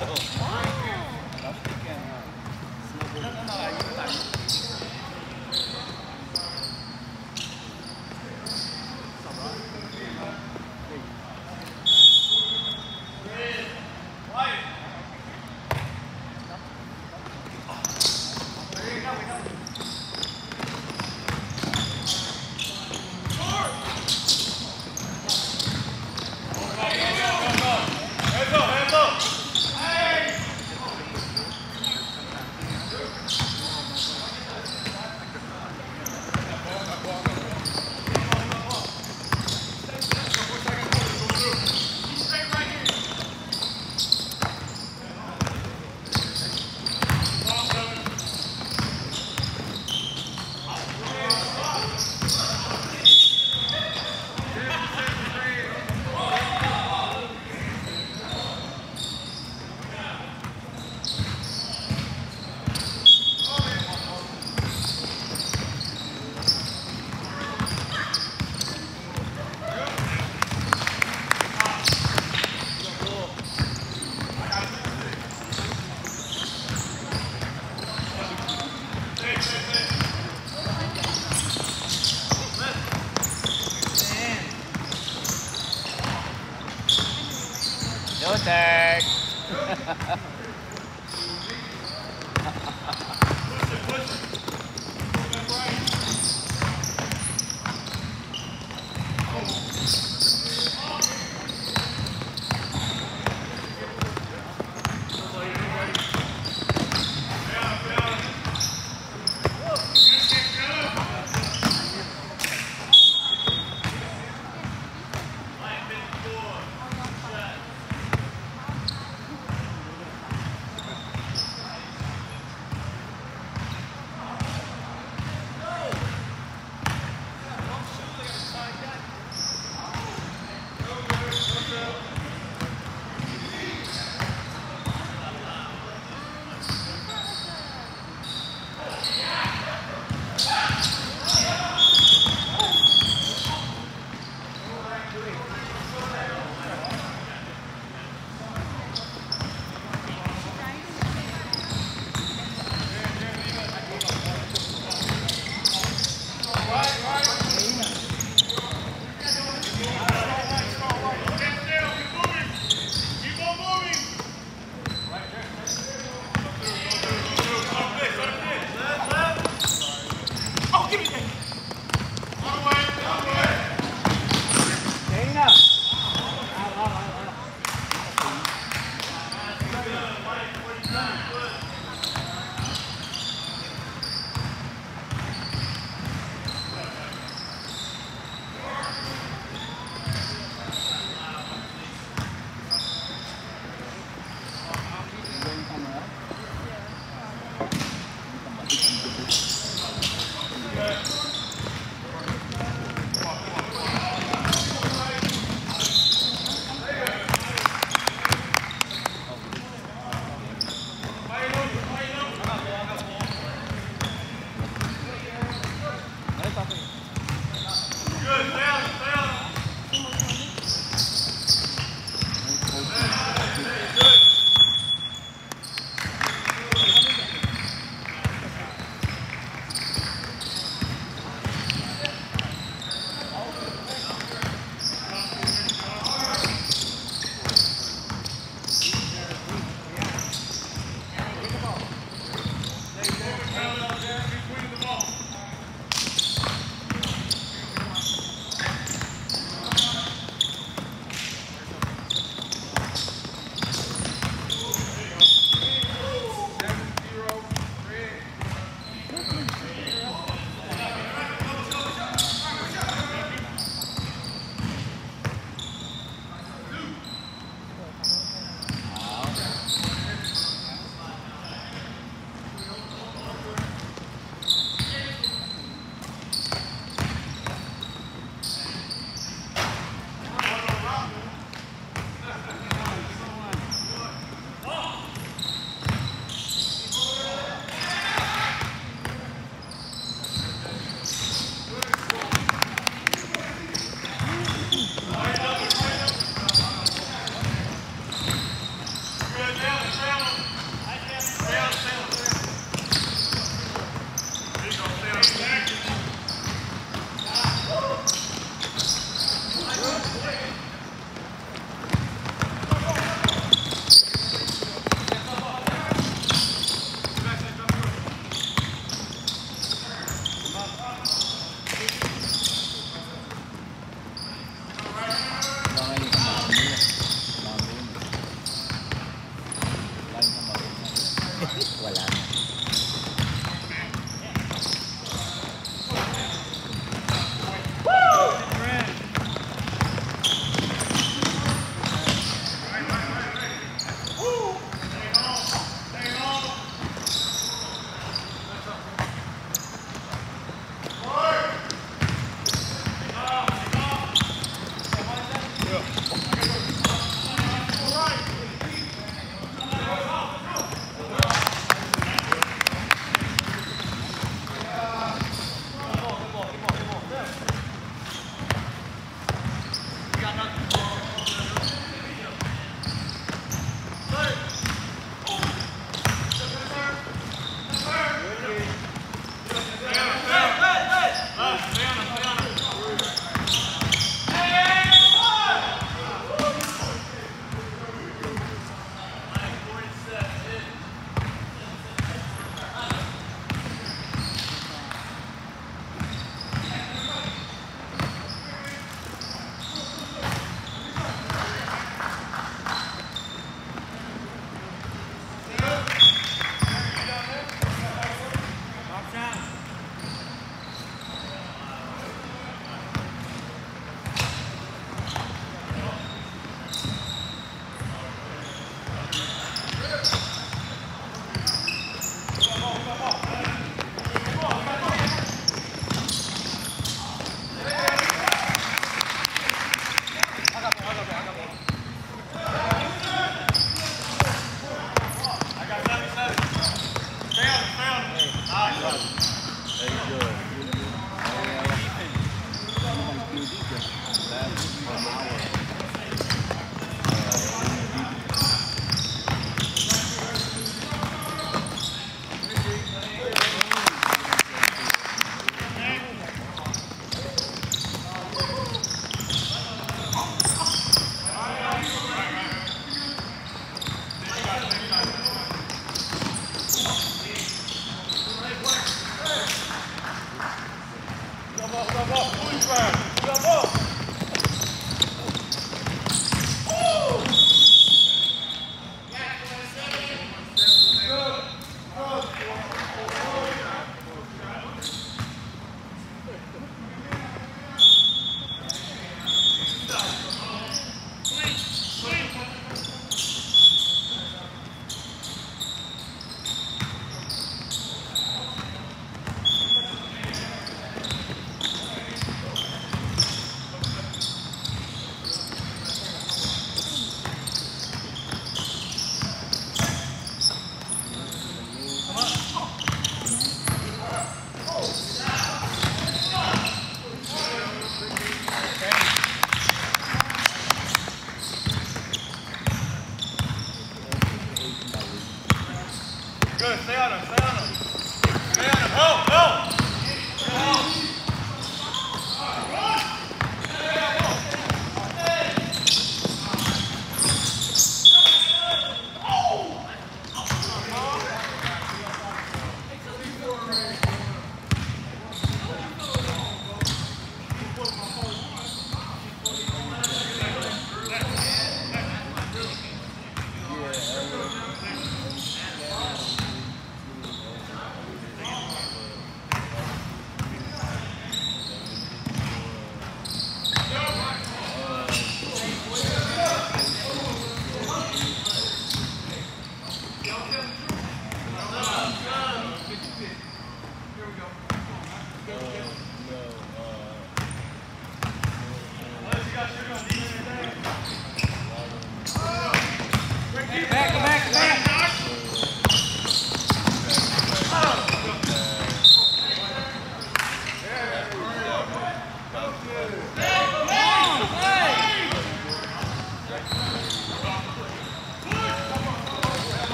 나 요tek.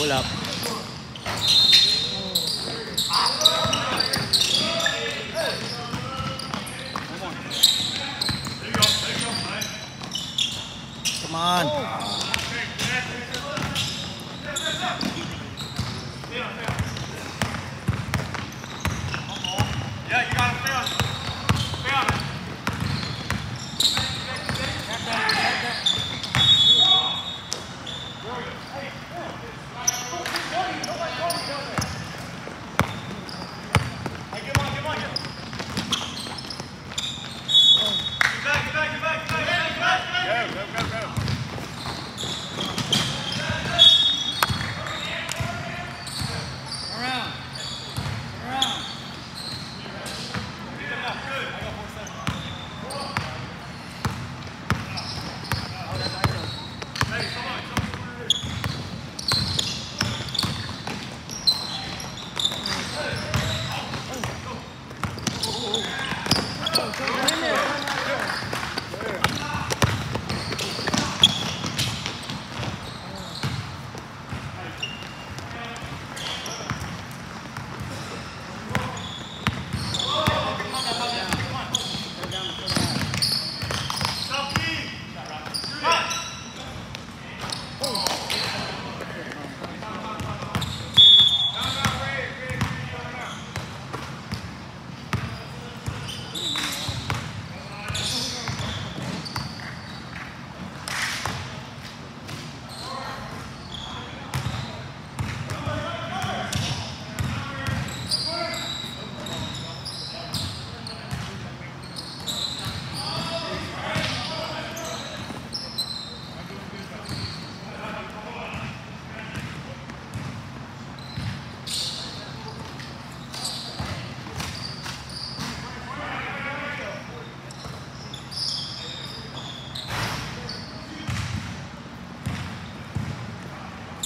Pull up. Come on.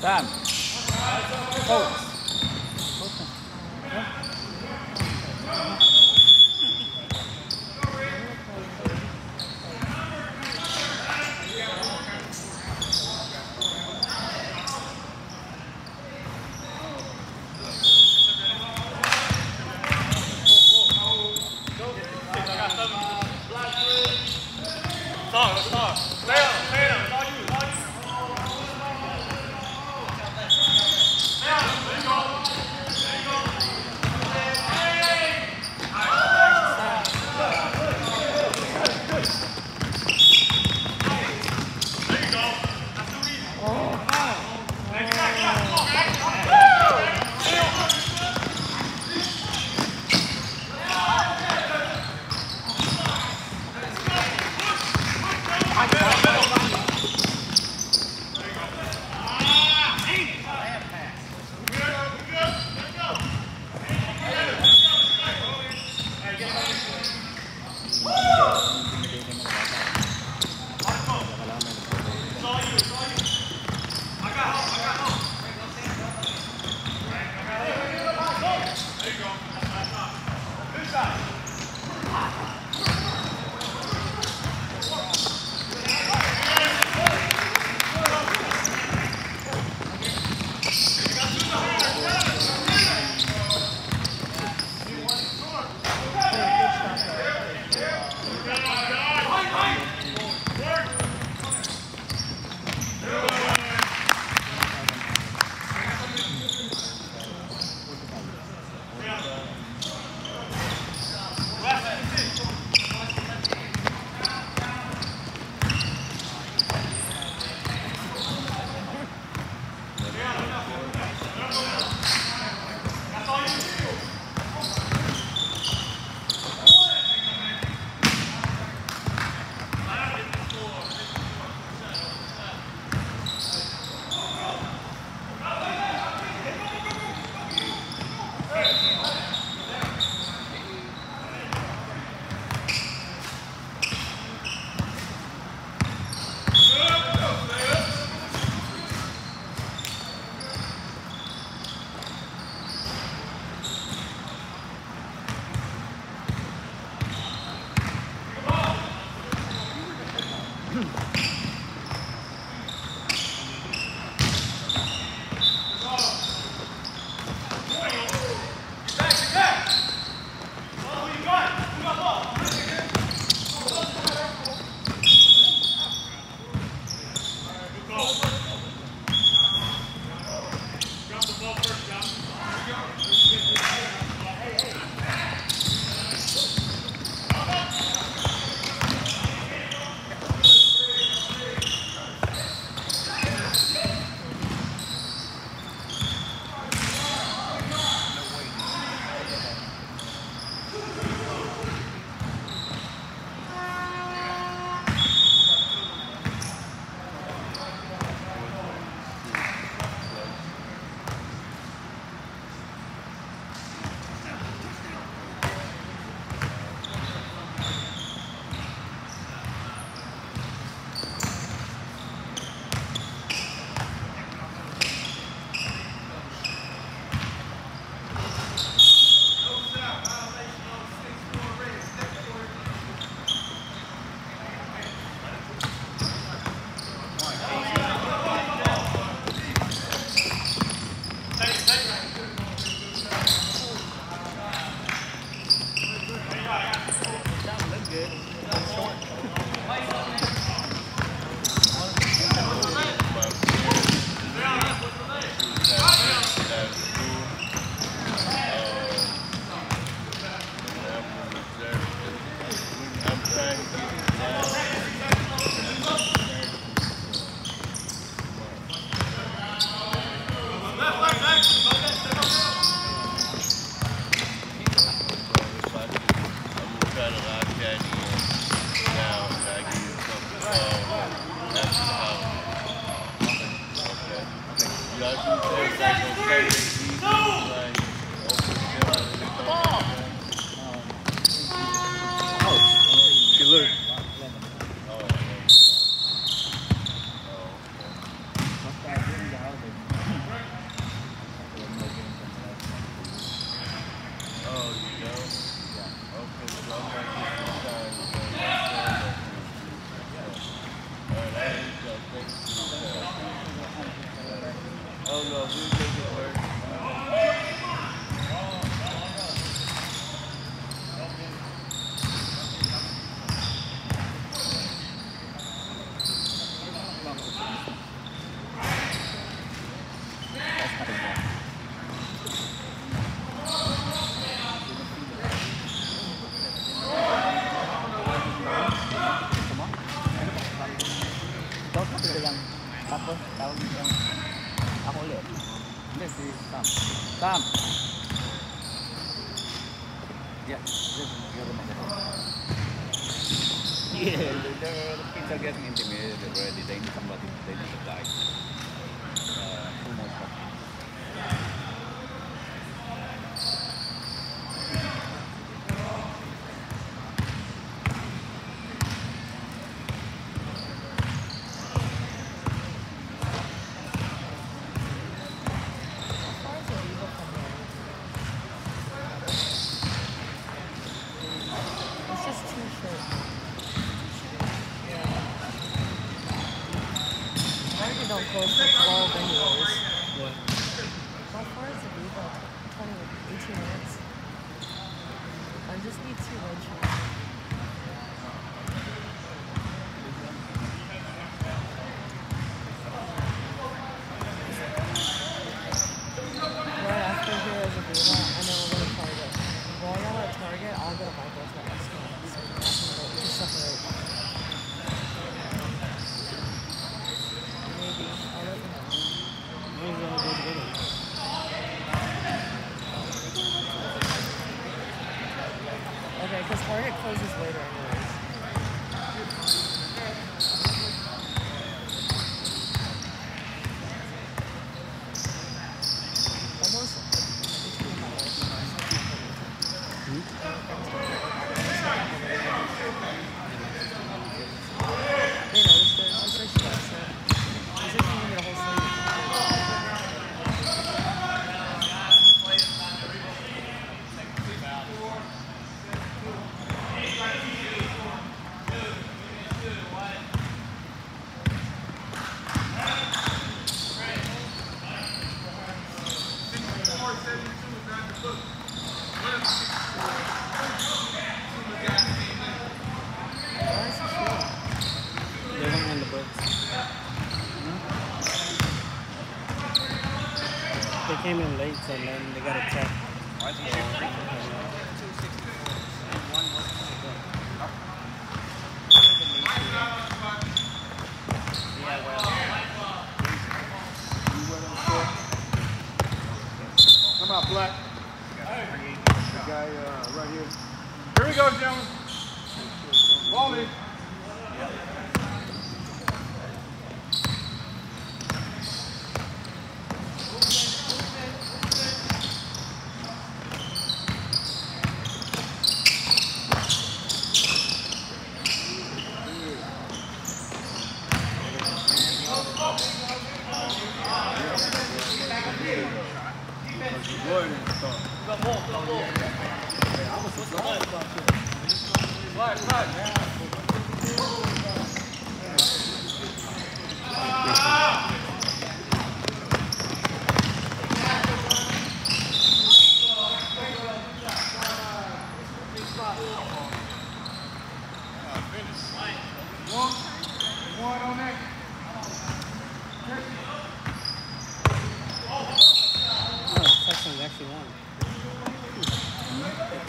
Там.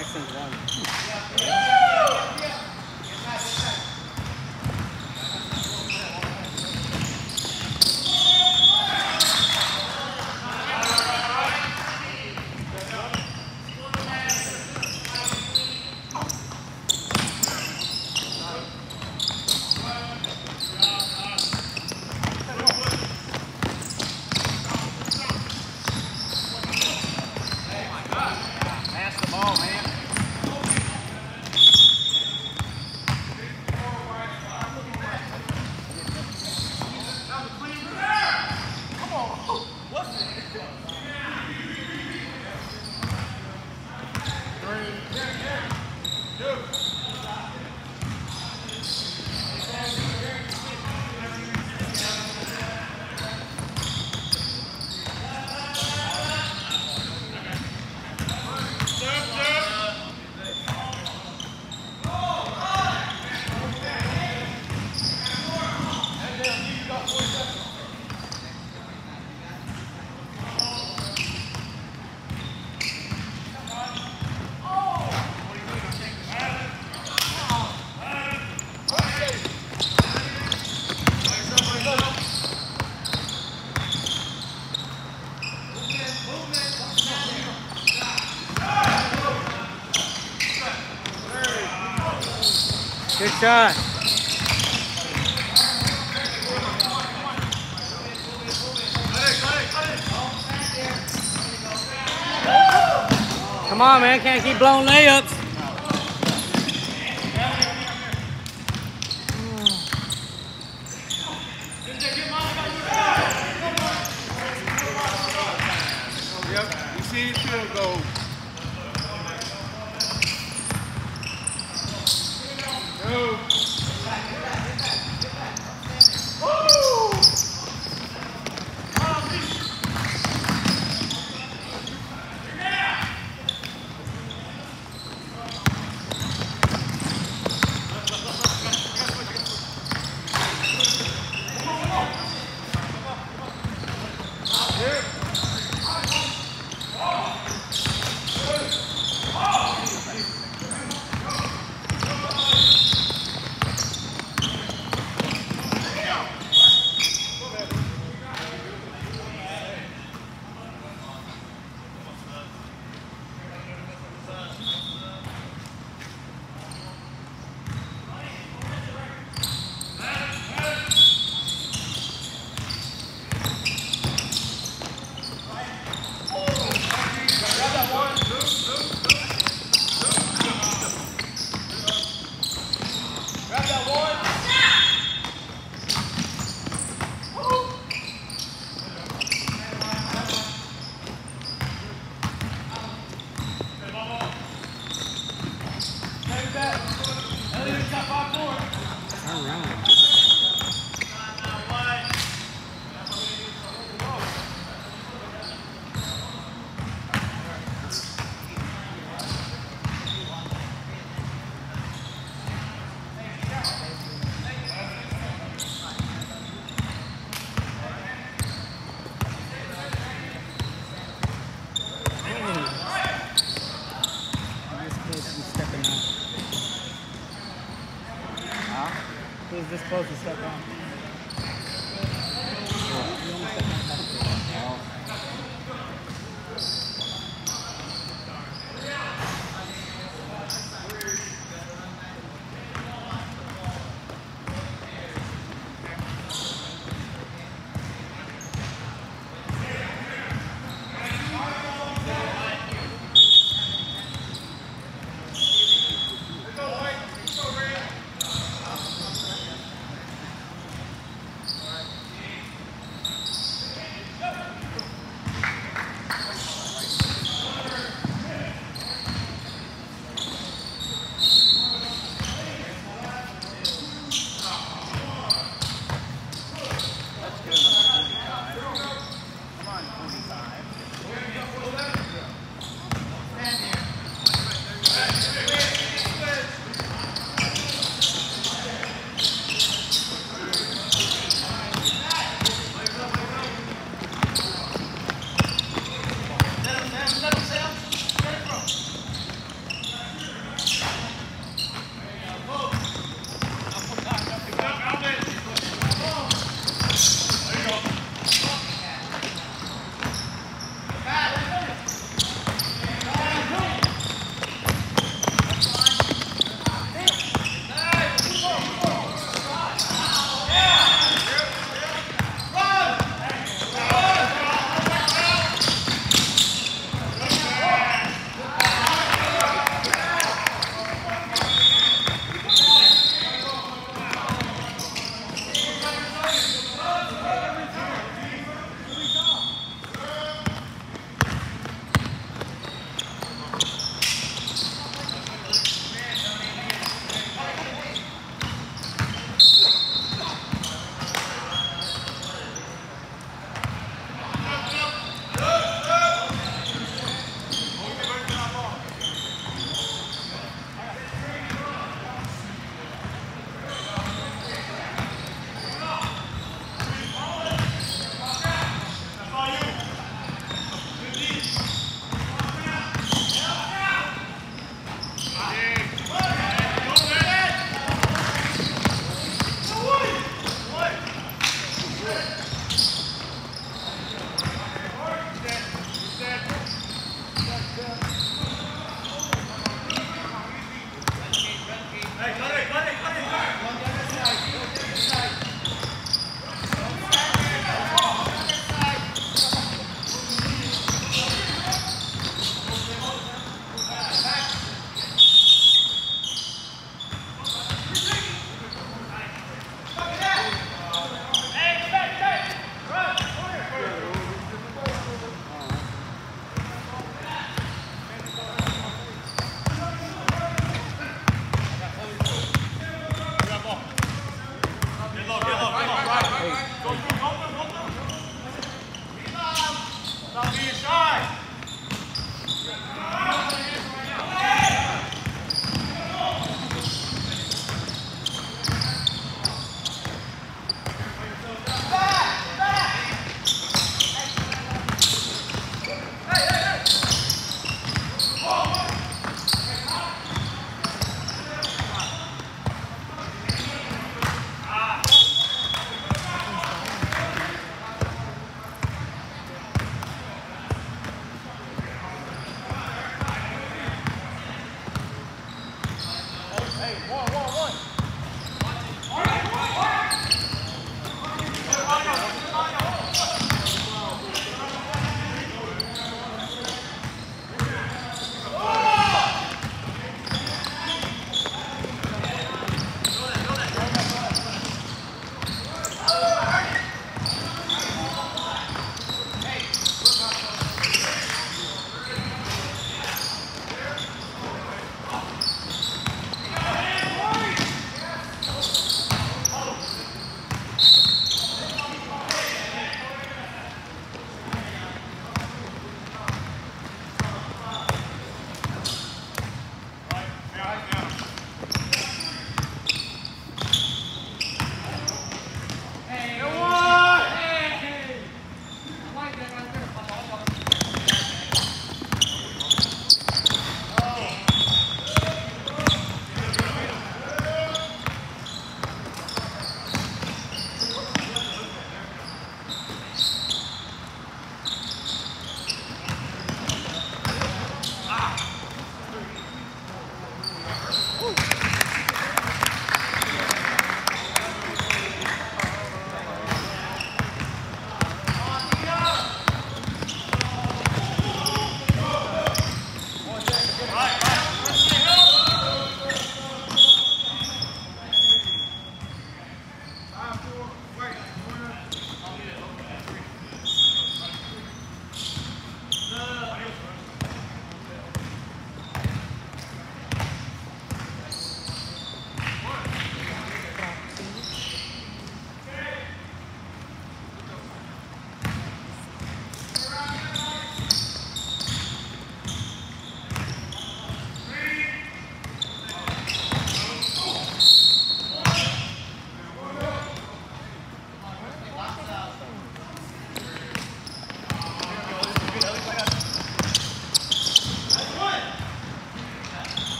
Texans won. Shot. Come on, man. Can't keep blowing layups.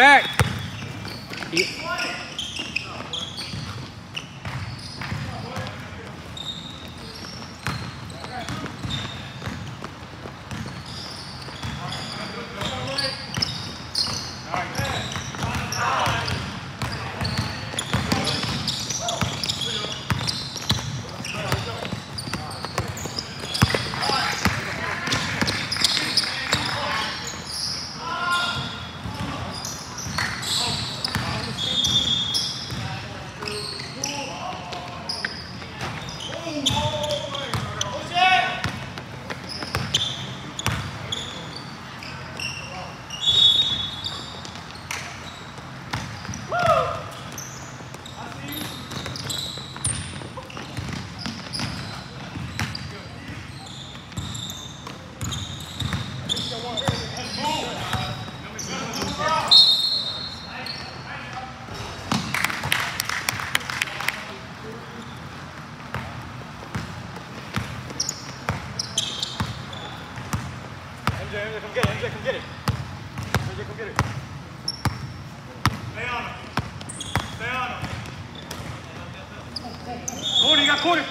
Back. курит.